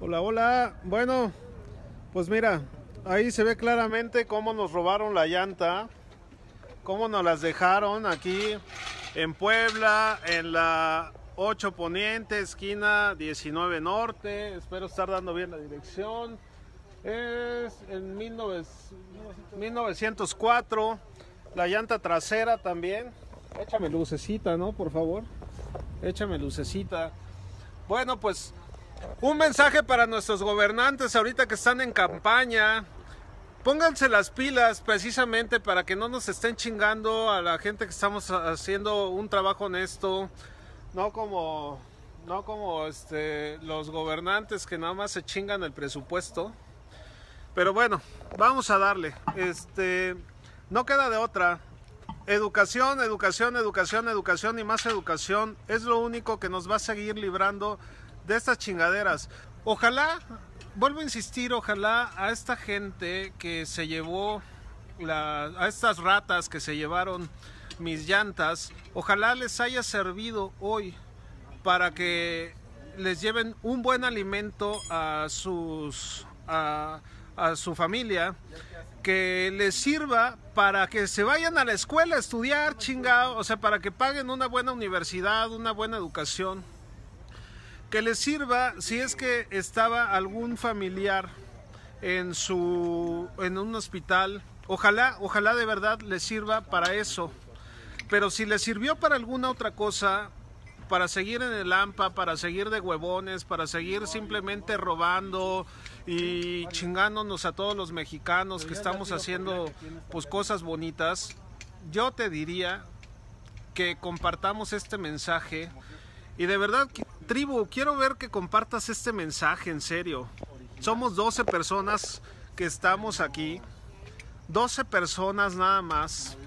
Hola, hola. Bueno, pues mira, ahí se ve claramente cómo nos robaron la llanta, cómo nos las dejaron aquí en Puebla, en la 8 Poniente, esquina 19 Norte. Espero estar dando bien la dirección. Es en 1904. La llanta trasera también. Échame lucecita, ¿no? Por favor. Échame lucecita. Bueno, pues un mensaje para nuestros gobernantes ahorita que están en campaña. Pónganse las pilas precisamente para que no nos estén chingando a la gente que estamos haciendo un trabajo honesto, no como no como este los gobernantes que nada más se chingan el presupuesto. Pero bueno, vamos a darle. Este no queda de otra. Educación, educación, educación, educación y más educación es lo único que nos va a seguir librando de estas chingaderas. Ojalá, vuelvo a insistir, ojalá a esta gente que se llevó, a estas ratas que se llevaron mis llantas, ojalá les haya servido hoy para que les lleven un buen alimento a sus a, a su familia que les sirva para que se vayan a la escuela a estudiar, chingado, o sea, para que paguen una buena universidad, una buena educación que les sirva si es que estaba algún familiar en su en un hospital. Ojalá ojalá de verdad les sirva para eso. Pero si les sirvió para alguna otra cosa para seguir en el AMPA, para seguir de huevones, para seguir simplemente robando y chingándonos a todos los mexicanos que estamos haciendo pues cosas bonitas, yo te diría que compartamos este mensaje y de verdad Tribu, quiero ver que compartas este mensaje en serio. Somos 12 personas que estamos aquí. 12 personas nada más.